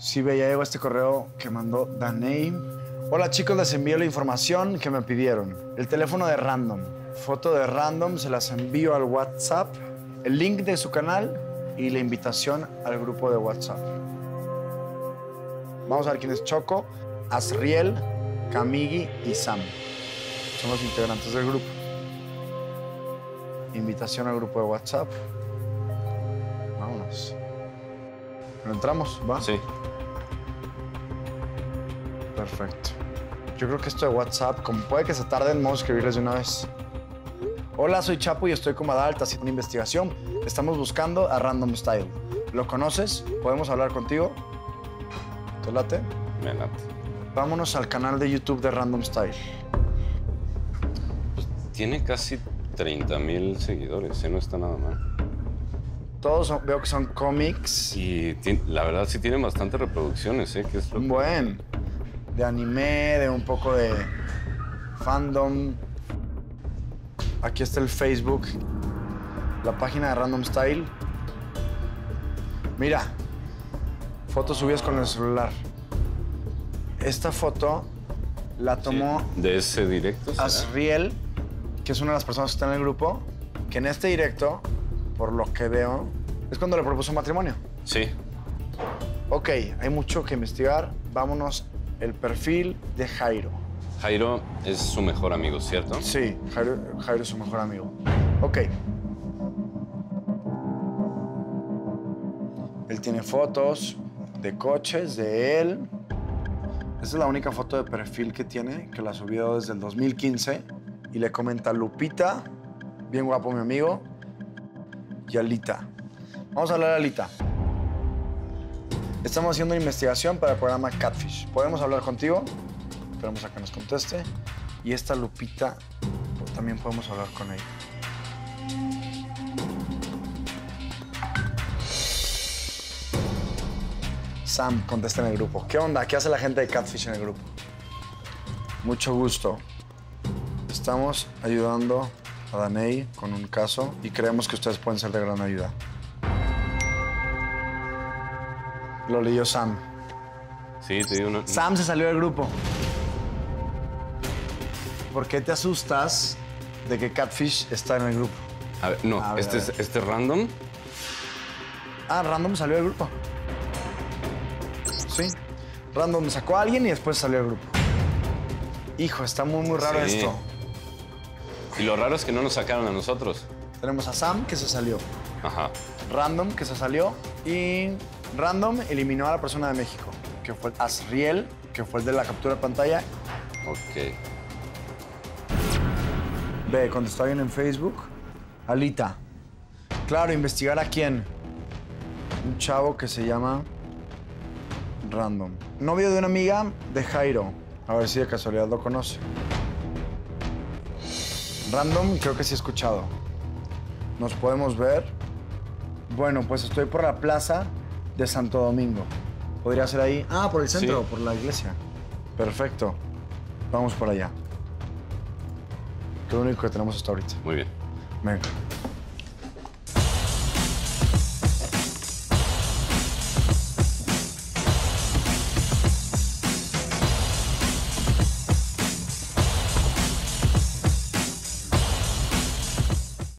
Sí, ve, ya llegó este correo que mandó Daney. Hola chicos, les envío la información que me pidieron. El teléfono de Random. Foto de Random, se las envío al WhatsApp. El link de su canal y la invitación al grupo de WhatsApp. Vamos a ver quién es Choco, Asriel, Camigi y Sam. Son los integrantes del grupo. Invitación al grupo de WhatsApp. Vámonos. ¿Pero entramos? ¿Va? Sí. Perfecto. Yo creo que esto de WhatsApp, como puede que se tarden, vamos a escribirles de una vez. Hola, soy Chapo y estoy como Adalta haciendo una investigación. Estamos buscando a Random Style. ¿Lo conoces? ¿Podemos hablar contigo? ¿Te late? Me late. Vámonos al canal de YouTube de Random Style. Tiene casi 30 mil seguidores, ¿eh? no está nada mal. Todos son- veo que son cómics. Y ti- la verdad sí tiene bastantes reproducciones, ¿eh? Que es lo que- Buen. De anime, de un poco de fandom. Aquí está el Facebook, la página de Random Style. Mira, fotos subidas con el celular. Esta foto la tomó De ese directo. ¿será? Asriel, que es una de las personas que está en el grupo, que en este directo, por lo que veo, es cuando le propuso matrimonio. Sí. Ok, hay mucho que investigar. Vámonos el perfil de Jairo. Jairo es su mejor amigo, ¿cierto? Sí, Jairo, Jairo es su mejor amigo. Ok. Él tiene fotos de coches de él. Esta es la única foto de perfil que tiene, que la subió desde el 2015. Y le comenta Lupita, bien guapo mi amigo, y Alita. Vamos a hablar a Alita. Estamos haciendo una investigación para el programa Catfish. ¿Podemos hablar contigo? Esperamos a que nos conteste. Y esta Lupita, pues, también podemos hablar con ella. Sam, contesta en el grupo. ¿Qué onda? ¿Qué hace la gente de Catfish en el grupo? Mucho gusto. Estamos ayudando a Daney con un caso y creemos que ustedes pueden ser de gran ayuda. Lo leyó Sam. Sí, te digo una... Sam se salió del grupo. ¿Por qué te asustas de que Catfish está en el grupo? A ver, no, A ver, este, a es, este es random. Ah, Random salió del grupo. Sí. Random sacó a alguien y después salió del grupo. Hijo, está muy, muy raro Sí. esto. Y lo raro es que no nos sacaron a nosotros. Tenemos a Sam, que se salió. Ajá. Random, que se salió. Y Random eliminó a la persona de México, que fue Asriel, que fue el de la captura de pantalla. Ok. Ve, contestó alguien en Facebook. Alita. Claro, investigar a quién. Un chavo que se llama Random. Novio de una amiga de Jairo. A ver si de casualidad lo conoce. Random, creo que sí he escuchado. Nos podemos ver. Bueno, pues estoy por la plaza de Santo Domingo. ¿Podría ser ahí? Ah, por el centro, Sí. por la iglesia. Perfecto. Vamos por allá. Lo único que tenemos hasta ahorita. Muy bien. Venga.